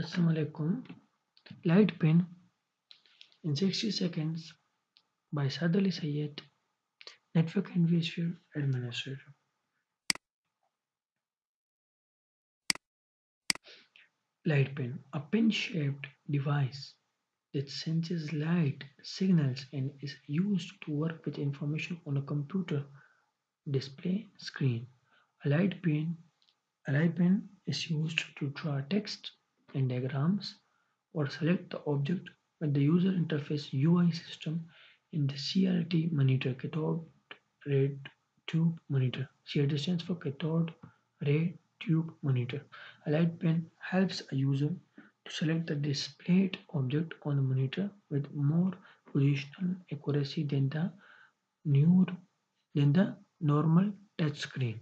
Assalamu alaikum. Light pen in 60 seconds by Sadali Sayed, Network Administrator Administrator. Light pen, a pin shaped device that senses light signals and is used to work with information on a computer display screen. A light pen, a light pen is used to draw text and diagrams or select the object with the user interface UI system in the CRT monitor cathode ray tube monitor. CRT stands for cathode ray tube monitor. A light pen helps a user to select the displayed object on the monitor with more positional accuracy than the, new, than the normal touch screen.